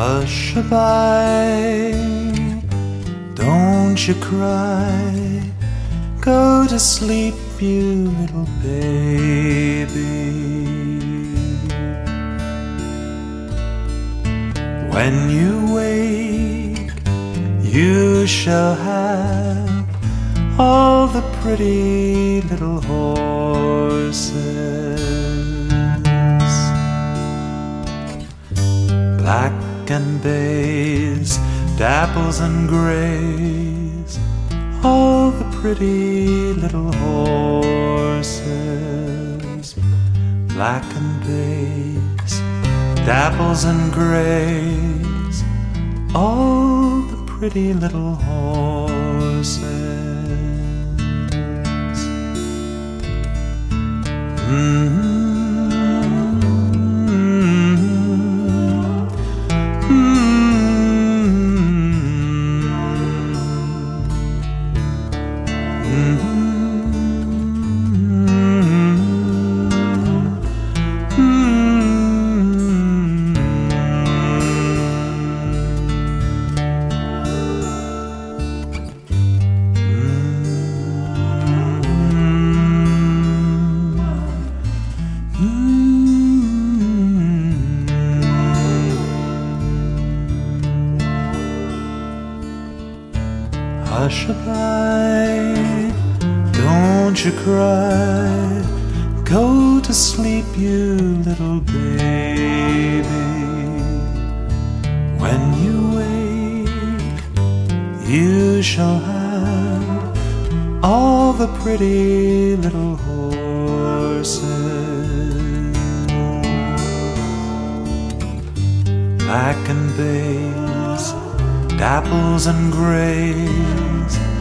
Hush-a-bye, don't you cry. Go to sleep, you little baby. When you wake, you shall have all the pretty little horses. Black and bays, dapples and grays, all the pretty little horses. Black and bays, dapples and grays, all the pretty little horses. Hush-a-bye, don't you cry. Go to sleep, you little baby. When you wake, you shall have all the pretty little horses. Black and bays, dapples and grays,